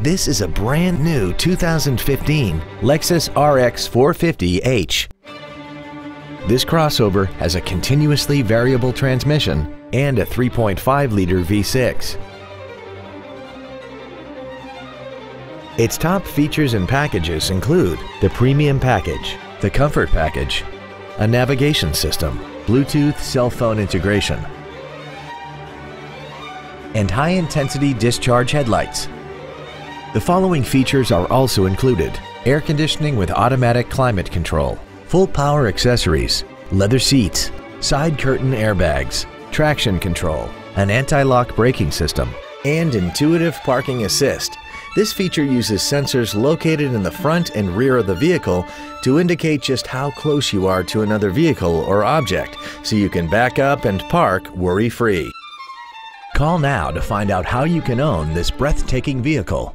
This is a brand new 2015 Lexus RX 450h. This crossover has a continuously variable transmission and a 3.5-liter V6. Its top features and packages include the Premium Package, the Comfort Package, a navigation system, Bluetooth cell phone integration, and high-intensity discharge headlights. The following features are also included. Air conditioning with automatic climate control, full power accessories, leather seats, side curtain airbags, traction control, an anti-lock braking system, and intuitive parking assist. This feature uses sensors located in the front and rear of the vehicle to indicate just how close you are to another vehicle or object, so you can back up and park worry-free. Call now to find out how you can own this breathtaking vehicle.